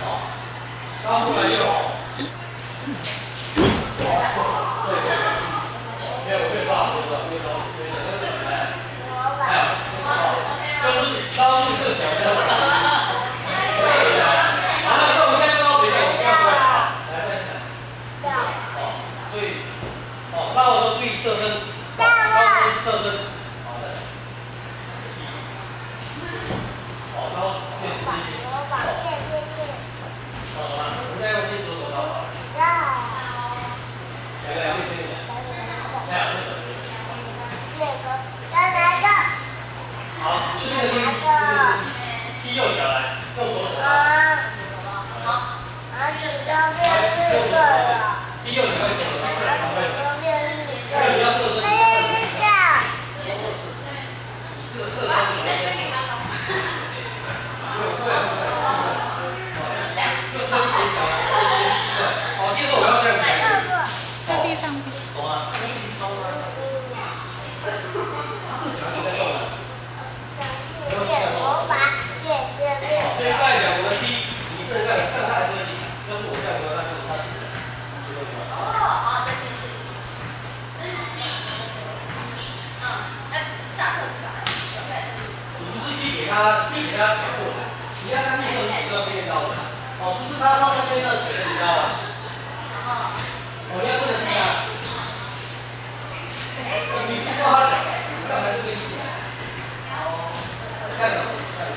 好，刚出来就好。好，我最怕，射。好，好，好， 제가 他，你给他讲过来，你看他那东西，就要念到我。哦，不是他放在边的，你知道吧？哦，我要这个字啊。你不过，他，你看才这个意见。哦，我看到，我看到。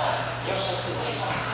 哦，你要说这个。